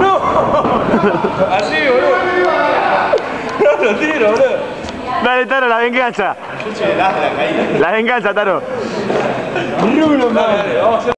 ¡No! Así, boludo. No lo tiro, boludo. Dale, Taro, la venganza. Das la caída. La venganza, Taro. Dale, dale,